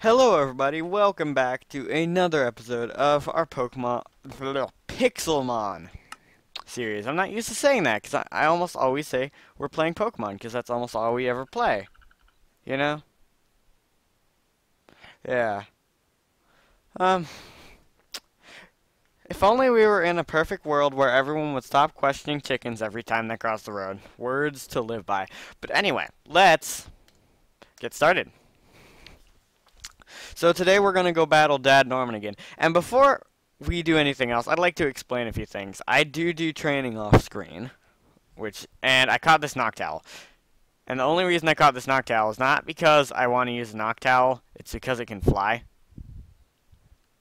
Hello everybody, welcome back to another episode of our Pokemon Pixelmon series. I'm not used to saying that because I, I almost always say we're playing Pokemon because that's almost all we ever play. You know? Yeah. Um, if only we were in a perfect world where everyone would stop questioning chickens every time they cross the road. Words to live by. But anyway, let's get started. So today we're going to go battle Dad Norman again. And before we do anything else, I'd like to explain a few things. I do do training off screen, which and I caught this Noctowl. And the only reason I caught this Noctowl is not because I want to use a Noctowl, it's because it can fly.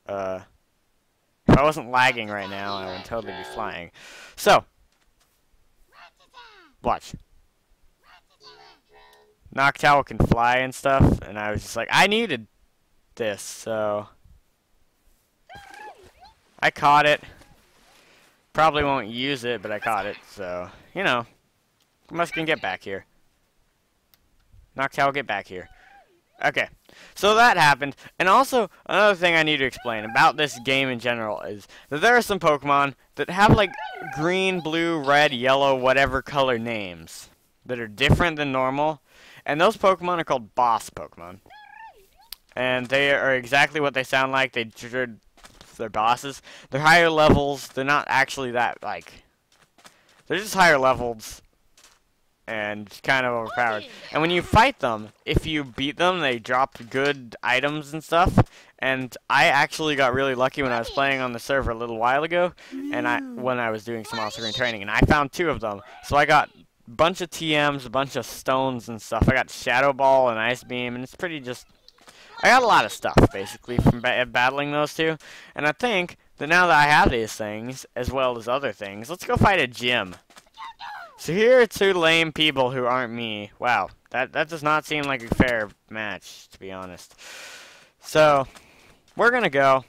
Uh, if I wasn't lagging right now, I would totally be flying. So, watch. Noctowl can fly and stuff, and I was just like, I needed this, so... I caught it. Probably won't use it, but I caught it, so, you know. Muskin, get back here. Noctowl, get back here. Okay, so that happened. And also, another thing I need to explain about this game in general is that there are some Pokemon that have, like, green, blue, red, yellow, whatever color names that are different than normal. And those Pokemon are called boss Pokemon and they are exactly what they sound like. They they're bosses. They're higher levels. They're not actually that like. They're just higher levels, and kind of overpowered. And when you fight them, if you beat them, they drop good items and stuff. And I actually got really lucky when I was playing on the server a little while ago, and I when I was doing some off-screen training, and I found two of them. So I got a bunch of TMs, a bunch of stones and stuff. I got Shadow Ball and Ice Beam, and it's pretty just I got a lot of stuff, basically, from ba battling those two. And I think that now that I have these things, as well as other things, let's go fight a gym. So here are two lame people who aren't me. Wow, that, that does not seem like a fair match, to be honest. So, we're going to go.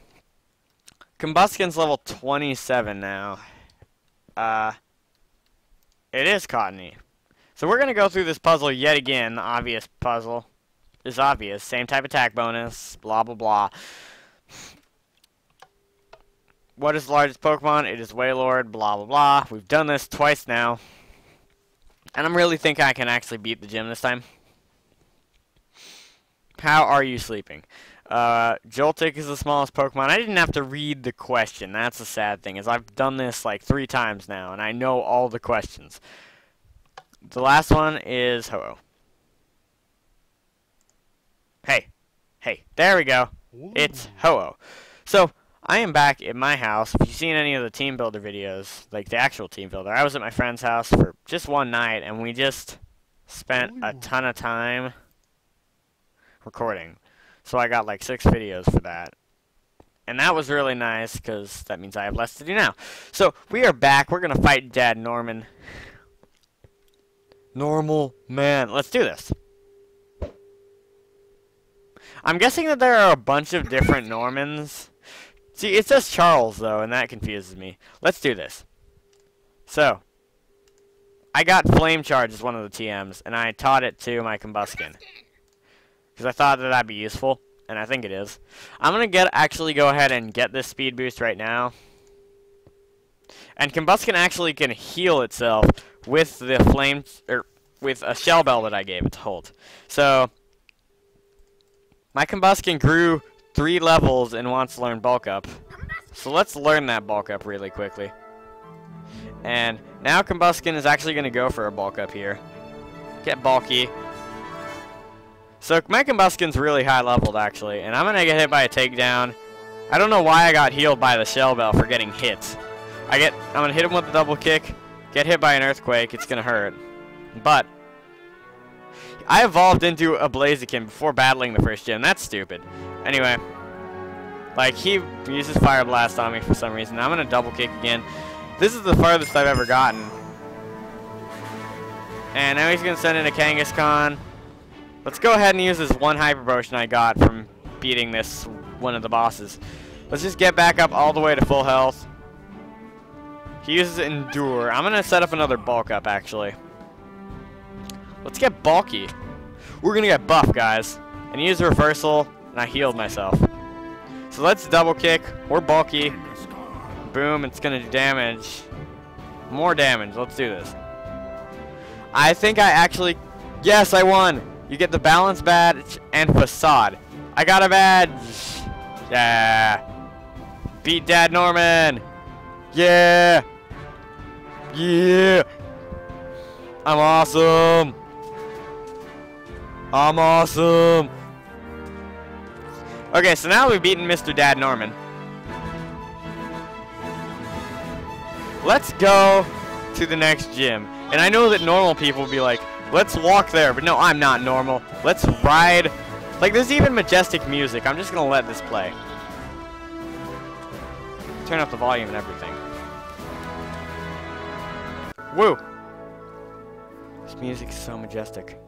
Combusken's level 27 now. Uh, it is Cottony. So we're going to go through this puzzle yet again, the obvious puzzle is obvious. Same type attack bonus, blah, blah, blah. What is the largest Pokemon? It is Wailord, blah, blah, blah. We've done this twice now. And I'm really thinking I can actually beat the gym this time. How are you sleeping? Uh, Joltik is the smallest Pokemon. I didn't have to read the question. That's the sad thing, is I've done this like three times now, and I know all the questions. The last one is Ho-Oh. Hey. Hey. There we go. Ooh. It's Ho-Oh. So, I am back at my house. If you've seen any of the team builder videos, like the actual team builder, I was at my friend's house for just one night, and we just spent Ooh. a ton of time recording. So I got like six videos for that. And that was really nice, because that means I have less to do now. So, we are back. We're going to fight Dad Norman. Normal man. Let's do this. I'm guessing that there are a bunch of different Normans. See, it says Charles, though, and that confuses me. Let's do this. So, I got Flame Charge as one of the TMs, and I taught it to my Combusken. Because I thought that that'd be useful, and I think it is. I'm going to get actually go ahead and get this speed boost right now. And Combusken actually can heal itself with the flame, or er, with a shell bell that I gave it to hold. So, my Combusken grew three levels and wants to learn Bulk Up. So let's learn that Bulk Up really quickly. And now Combusken is actually going to go for a Bulk Up here. Get bulky. So my Combusken's really high leveled actually, and I'm going to get hit by a takedown. I don't know why I got healed by the Shell Bell for getting hit. I get, I'm going to hit him with a double kick, get hit by an Earthquake, it's going to hurt. But, I evolved into a Blaziken before battling the first gym. That's stupid. Anyway. Like, he uses Fire Blast on me for some reason. I'm going to double kick again. This is the farthest I've ever gotten. And now he's going to send in a Kangaskhan. Let's go ahead and use this one Hyper Potion I got from beating this one of the bosses. Let's just get back up all the way to full health. He uses Endure. I'm going to set up another bulk up, actually. Let's get bulky. We're gonna get buff, guys. And use reversal. and I healed myself. So let's double kick. We're bulky. Boom, it's gonna do damage. More damage. Let's do this. I think I actually... Yes, I won! You get the balance badge and facade. I got a badge! Yeah! Beat Dad Norman! Yeah! Yeah! I'm awesome! I'm awesome! Okay, so now we've beaten Mr. Dad Norman. Let's go to the next gym. And I know that normal people will be like, let's walk there. But no, I'm not normal. Let's ride. Like, there's even majestic music. I'm just going to let this play. Turn up the volume and everything. Woo! This music is so majestic.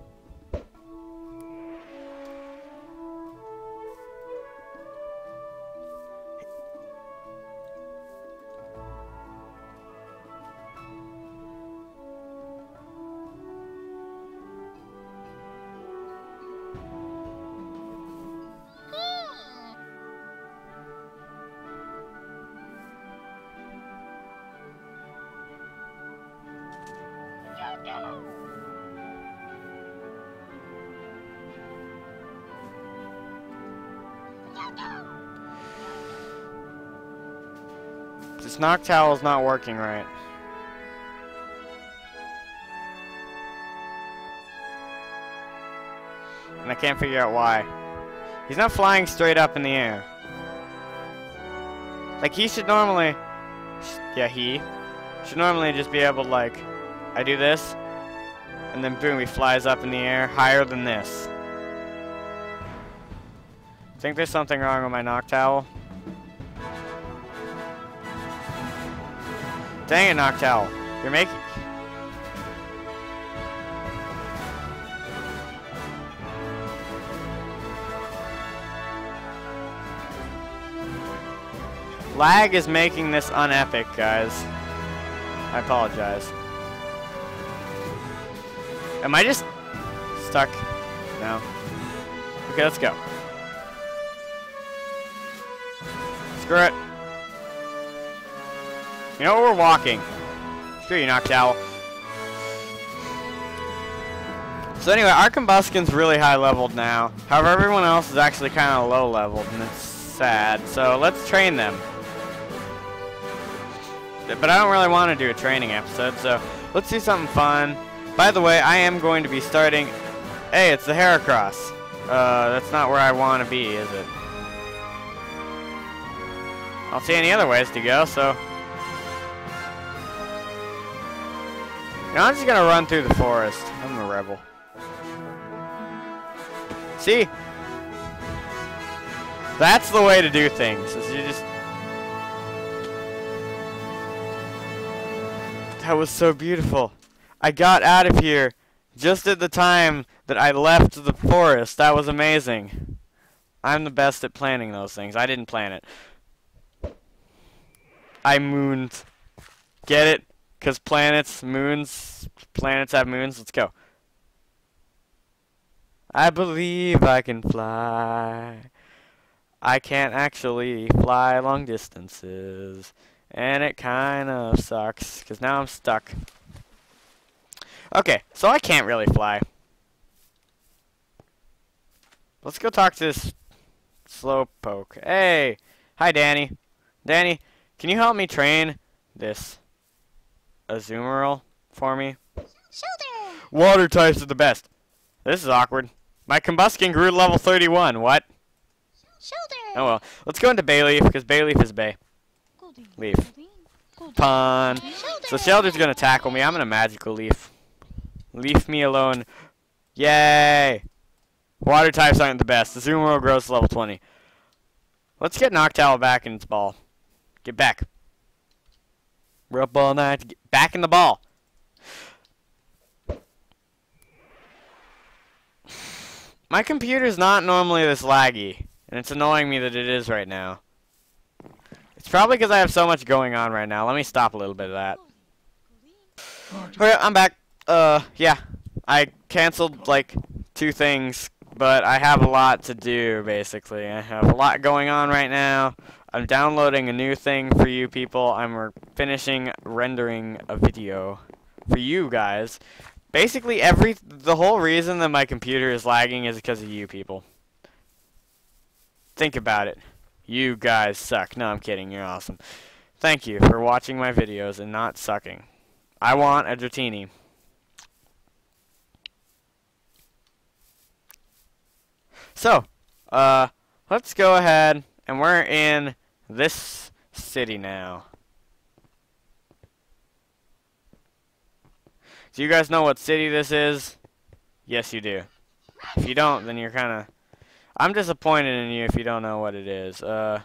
This Noctowl is not working right. And I can't figure out why. He's not flying straight up in the air. Like, he should normally... Yeah, he should normally just be able to, like... I do this, and then boom, he flies up in the air higher than this. I think there's something wrong with my Noctowl? Dang it, Noctowl. You're making... Lag is making this unepic, guys. I apologize. Am I just stuck? No. Okay, let's go. Screw it. You know we're walking. Screw you, Noctowl. So anyway, our Combusken's really high leveled now. However, everyone else is actually kind of low leveled, and it's sad. So let's train them. But I don't really want to do a training episode, so let's do something fun. By the way, I am going to be starting... Hey, it's the Heracross. Uh, that's not where I want to be, is it? I don't see any other ways to go, so... Know, I'm just gonna run through the forest. I'm a rebel. See? That's the way to do things. Is you just... That was so beautiful. I got out of here just at the time that I left the forest. That was amazing. I'm the best at planning those things. I didn't plan it. I mooned. Get it? Because planets, moons, planets have moons. Let's go. I believe I can fly. I can't actually fly long distances. And it kind of sucks. Because now I'm stuck. Okay, so I can't really fly. Let's go talk to this slowpoke. Hey! Hi, Danny. Danny, can you help me train this Azumarill for me? Shoulder! Water types are the best. This is awkward. My Combusken grew to level 31. What? Shoulder! Oh well. Let's go into Bayleaf, because Bayleaf is Bay. Leaf. Pun. Shoulder! So Shellder's gonna tackle me. I'm gonna magical leaf. Leave me alone. Yay! Water types aren't the best. The Azumarill grows to level 20. Let's get Noctowl back in its ball. Get back. We're up all night get back in the ball. My computer's not normally this laggy, and it's annoying me that it is right now. It's probably because I have so much going on right now. Let me stop a little bit of that. Okay, I'm back. Uh, yeah. I canceled, like, two things but I have a lot to do, basically. I have a lot going on right now. I'm downloading a new thing for you people. I'm finishing rendering a video for you guys. Basically, every the whole reason that my computer is lagging is because of you people. Think about it. You guys suck. No, I'm kidding. You're awesome. Thank you for watching my videos and not sucking. I want a Dratini. So, uh, let's go ahead, and we're in this city now. Do you guys know what city this is? Yes, you do. If you don't, then you're kind of... I'm disappointed in you if you don't know what it is. Uh,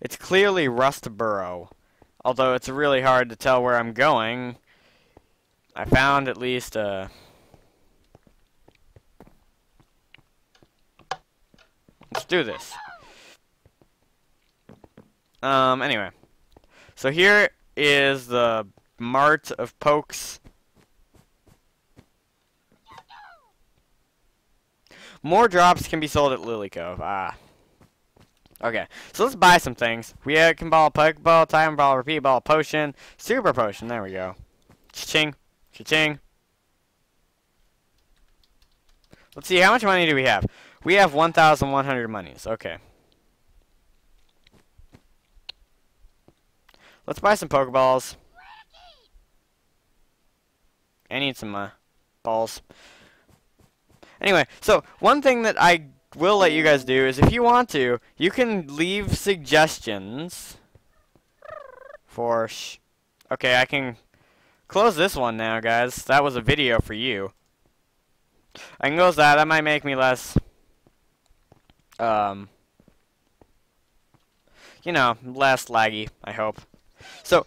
it's clearly Rustboro. Although it's really hard to tell where I'm going. I found at least, uh... Let's do this. Um, anyway. So here is the Mart of Pokes. More drops can be sold at Lilycove. Ah. Okay, so let's buy some things. We uh, can ball Pokeball, Time Ball, Repeat Ball, Potion, Super Potion. There we go. Cha-ching. Cha-ching. Let's see, how much money do we have? We have 1,100 monies. Okay. Let's buy some Pokeballs. I need some uh, balls. Anyway, so one thing that I will let you guys do is if you want to, you can leave suggestions for sh Okay, I can close this one now, guys. That was a video for you. I can close that. That might make me less, um, you know, less laggy, I hope. So,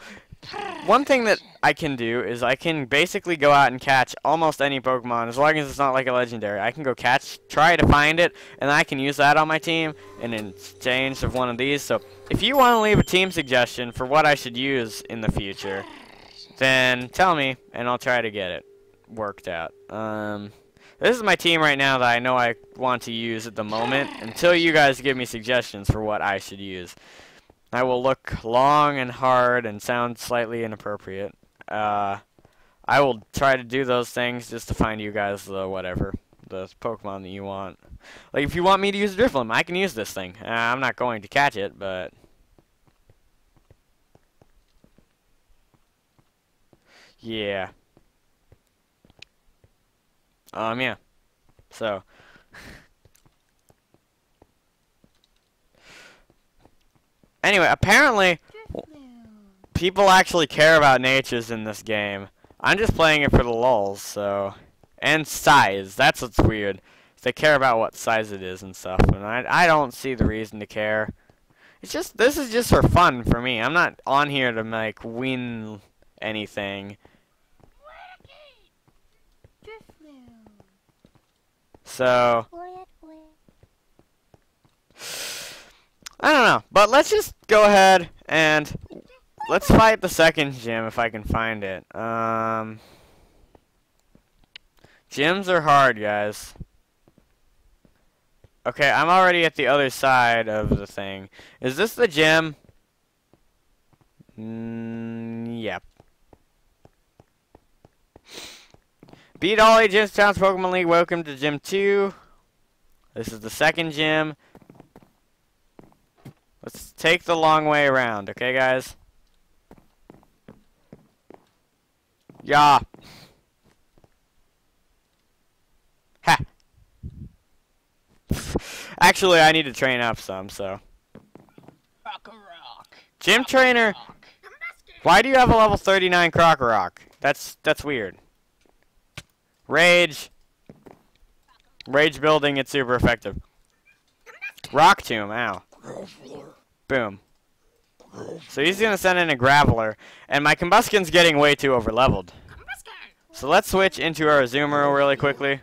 one thing that I can do is I can basically go out and catch almost any Pokemon as long as it's not like a legendary. I can go catch, try to find it, and I can use that on my team in exchange of one of these. So if you want to leave a team suggestion for what I should use in the future, then tell me, and I'll try to get it worked out. Um, this is my team right now that I know I want to use at the moment until you guys give me suggestions for what I should use. I will look long and hard and sound slightly inappropriate. Uh, I will try to do those things just to find you guys the whatever, the Pokemon that you want. Like, if you want me to use Drifloon, I can use this thing. Uh, I'm not going to catch it, but... Yeah. Um, yeah. So... Anyway, apparently, people actually care about natures in this game. I'm just playing it for the lulz, so... And size. That's what's weird. They care about what size it is and stuff, and I, I don't see the reason to care. It's just, this is just for fun for me. I'm not on here to, like, win anything. So... I don't know, but let's just go ahead and let's fight the second gym if I can find it. Um, gyms are hard, guys. Okay, I'm already at the other side of the thing. Is this the gym? Mm, yep. Beat all agents, Towns Pokemon League. Welcome to Gym 2. This is the second gym. Let's take the long way around, okay, guys? Yeah. Ha. Actually, I need to train up some, so. Gym trainer. Why do you have a level 39 Krokorok? That's that's weird. Rage. Rage building, it's super effective. Rock Tomb, ow. Boom. So he's going to send in a Graveler. And my Combusken's getting way too overleveled. So let's switch into our Azumarill really quickly.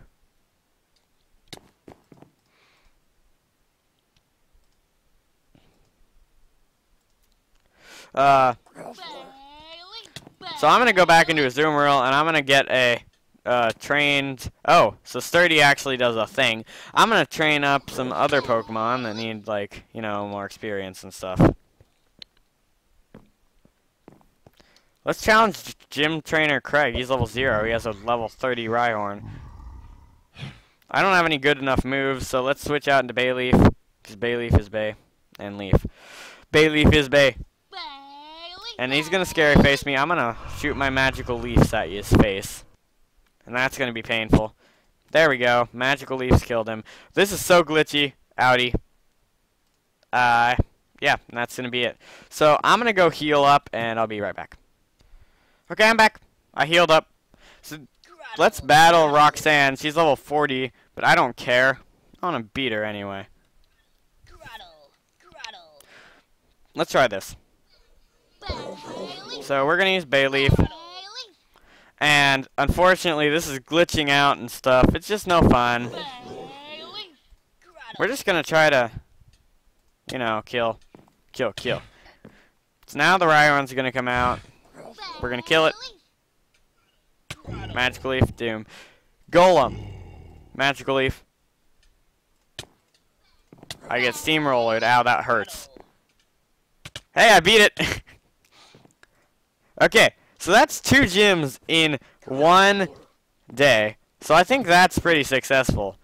Uh, so I'm going to go back into Azumarill, and I'm going to get a uh, trained. Oh, so Sturdy actually does a thing. I'm gonna train up some other Pokemon that need like you know more experience and stuff. Let's challenge Gym Trainer Craig. He's level zero. He has a level 30 Rhyhorn. I don't have any good enough moves, so let's switch out into Bayleaf. Because Bayleaf is Bay. And Leaf. Bayleaf is Bay. And he's gonna scary face me. I'm gonna shoot my magical leaves at his face. And that's gonna be painful. There we go. Magical leaves killed him. This is so glitchy. Outie. Uh, yeah, that's gonna be it. So I'm gonna go heal up, and I'll be right back. Okay, I'm back. I healed up. So let's battle Roxanne. She's level 40, but I don't care. I want to beat her anyway. Let's try this. So we're going to use Bayleaf. And unfortunately, this is glitching out and stuff. It's just no fun. We're just going to try to, you know, kill, kill, kill. So now the Rhyhorn's going to come out. We're going to kill it. Magical Leaf, Doom. Golem. Magical Leaf. I get steamrollered. Ow, that hurts. Hey, I beat it! okay, so that's two gyms in one day. So I think that's pretty successful.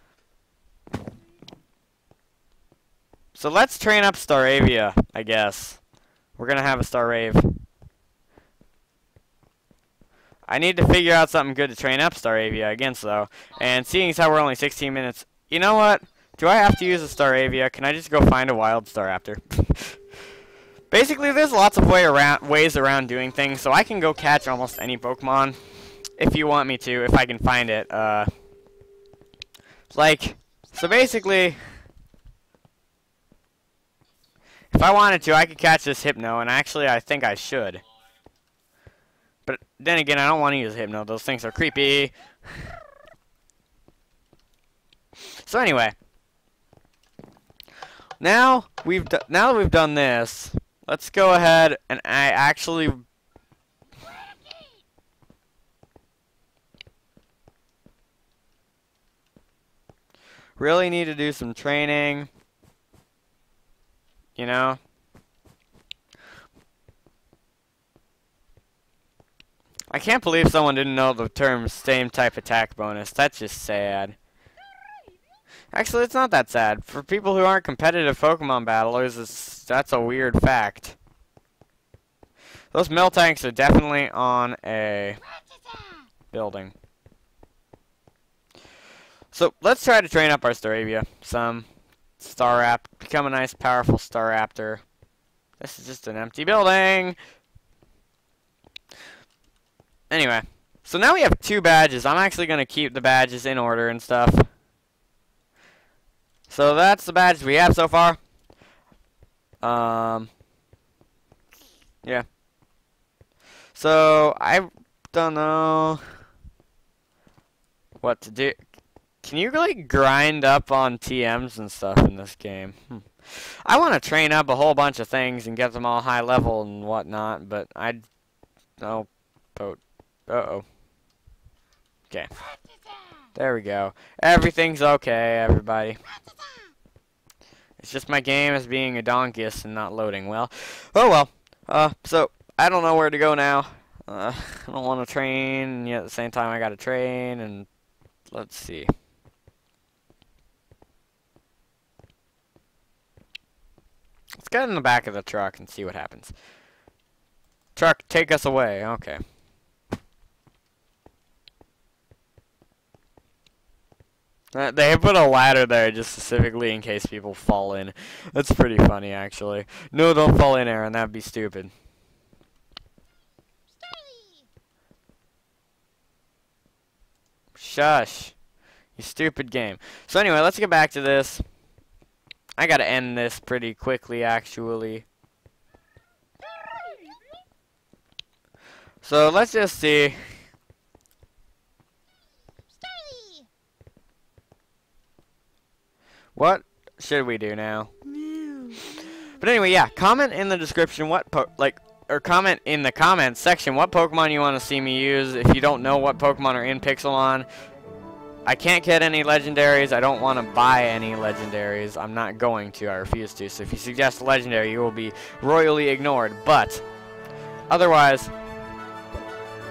So let's train up Staravia, I guess. We're gonna have a Starave. I need to figure out something good to train up Staravia against, though. And seeing as how we're only 16 minutes, you know what? Do I have to use a Staravia? Can I just go find a wild Staraptor? Basically, there's lots of way around, ways around doing things, so I can go catch almost any Pokemon if you want me to, if I can find it. Uh, like, so basically, if I wanted to, I could catch this Hypno, and actually, I think I should. But then again, I don't want to use Hypno. Those things are creepy. so anyway, now we've now that we've done this, let's go ahead and I actually really need to do some training. You know? I can't believe someone didn't know the term same type attack bonus. That's just sad. Actually, it's not that sad. For people who aren't competitive Pokemon battlers, that's a weird fact. Those Miltanks are definitely on a building. So, let's try to train up our Staravia. Some Staraptor. Become a nice, powerful Staraptor. This is just an empty building. Anyway, so now we have two badges. I'm actually going to keep the badges in order and stuff. So that's the badges we have so far. Um, yeah. So, I don't know what to do. Can you like grind up on TMs and stuff in this game? Hmm. I want to train up a whole bunch of things and get them all high level and whatnot, but I. Oh, uh-oh. Okay. There we go. Everything's okay, everybody. It's just my game is being a donkeys and not loading well. Oh well. Uh, so, I don't know where to go now. Uh, I don't want to train, and yet at the same time I gotta train, and let's see. Let's get in the back of the truck and see what happens. Truck, take us away. Okay. Uh, they put a ladder there just specifically in case people fall in. That's pretty funny, actually. No, don't fall in, Aaron. That'd be stupid. Shush. You stupid game. So anyway, let's get back to this. I gotta end this pretty quickly, actually. So let's just see. What should we do now? But anyway, yeah, comment in the description what po like or comment in the comments section what Pokemon you want to see me use. If you don't know what Pokemon are in Pixelmon, I can't get any legendaries. I don't want to buy any legendaries. I'm not going to. I refuse to. So if you suggest a legendary, you will be royally ignored. But otherwise,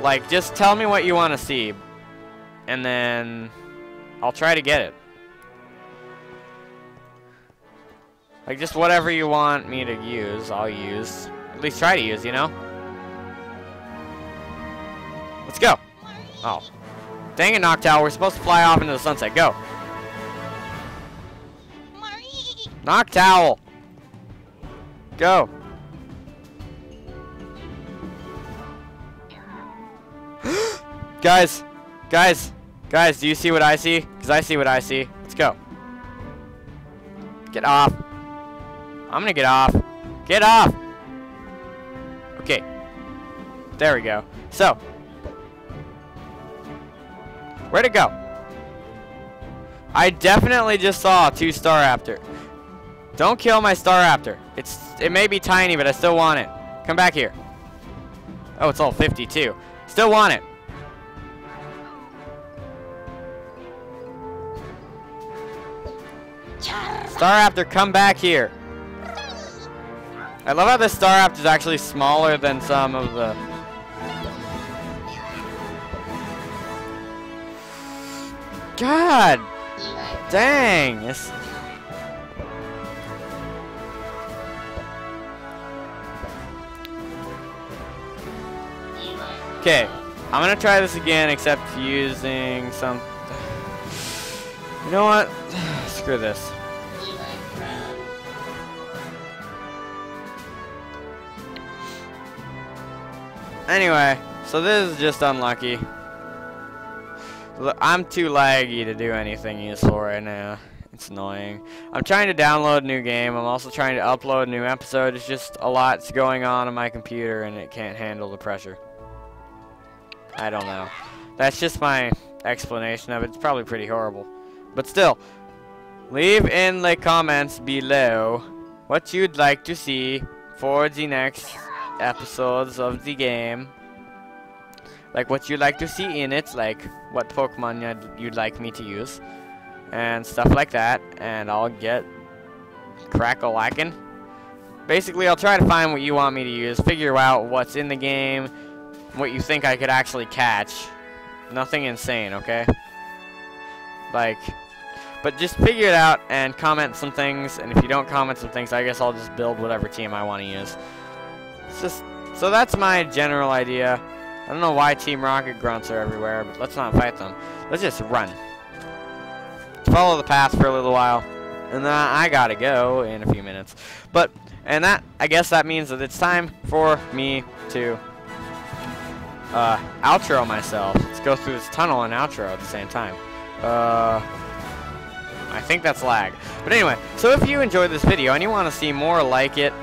like, just tell me what you want to see, and then I'll try to get it. Like, just whatever you want me to use, I'll use. At least try to use, you know? Let's go. Oh. Dang it, Noctowl. We're supposed to fly off into the sunset. Go. Noctowl. Go. guys. Guys. Guys, do you see what I see? Because I see what I see. Let's go. Get off. I'm gonna get off. Get off! Okay. There we go. So. Where'd it go? I definitely just saw a two Staraptor. Don't kill my Staraptor. It's it may be tiny, but I still want it. Come back here. Oh, it's all 52. Still want it. Staraptor, come back here. I love how this Staraptor is actually smaller than some of the... God! Dang! It's... Okay, I'm gonna try this again, except using some... You know what? Screw this. Anyway, so this is just unlucky. I'm too laggy to do anything useful right now. It's annoying. I'm trying to download a new game. I'm also trying to upload a new episode. It's just a lot's going on on my computer and it can't handle the pressure. I don't know. That's just my explanation of it. It's probably pretty horrible. But still, leave in the comments below what you'd like to see for the next episodes of the game. Like what you'd like to see in it, like what Pokemon you'd, you'd like me to use, and stuff like that. And I'll get crack-a-lackin'. Basically, I'll try to find what you want me to use, figure out what's in the game, what you think I could actually catch. Nothing insane, okay? Like, but just figure it out and comment some things, and if you don't comment some things, I guess I'll just build whatever team I want to use. Just, so that's my general idea. I don't know why Team Rocket grunts are everywhere, but let's not fight them. Let's just run. Follow the path for a little while, and then I gotta go in a few minutes. But, and that, I guess that means that it's time for me to uh, outro myself. Let's go through this tunnel and outro at the same time. Uh, I think that's lag. But anyway, so if you enjoyed this video and you want to see more like it,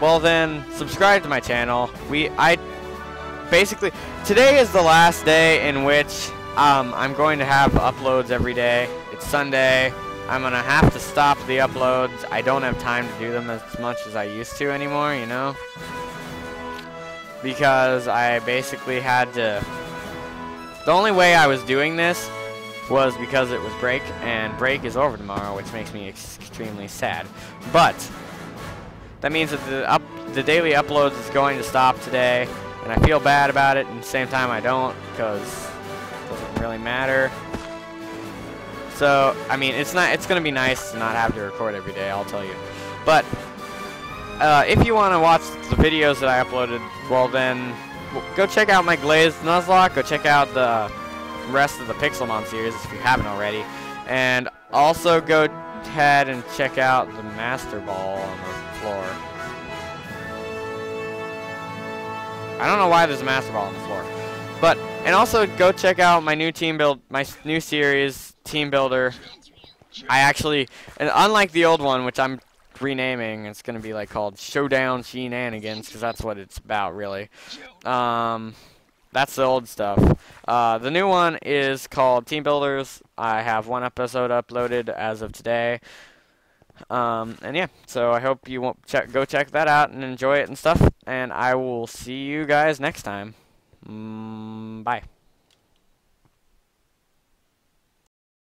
well then, subscribe to my channel. We, I, basically, today is the last day in which um, I'm going to have uploads every day. It's Sunday. I'm to have to stop the uploads. I don't have time to do them as much as I used to anymore, you know? Because I basically had to... The only way I was doing this was because it was break, and break is over tomorrow, which makes me extremely sad. But that means that the up the daily uploads is going to stop today, and I feel bad about it. And at the same time, I don't because it doesn't really matter. So I mean, it's not. It's gonna be nice to not have to record every day. I'll tell you. But uh, if you want to watch the videos that I uploaded, well then go check out my Glazed Nuzlocke. Go check out the rest of the Pixelmon series if you haven't already. And also go ahead and check out the Master Ball floor. I don't know why there's a Master Ball on the floor. But, and also go check out my new team build, my new series, Team Builder. I actually, and unlike the old one, which I'm renaming, it's going to be like called Showdown Shenanigans, because that's what it's about, really. Um, that's the old stuff. Uh, the new one is called Team Builders. I have one episode uploaded as of today. Um, and yeah, so I hope you won't check go check that out and enjoy it and stuff. And I will see you guys next time. Mm, bye.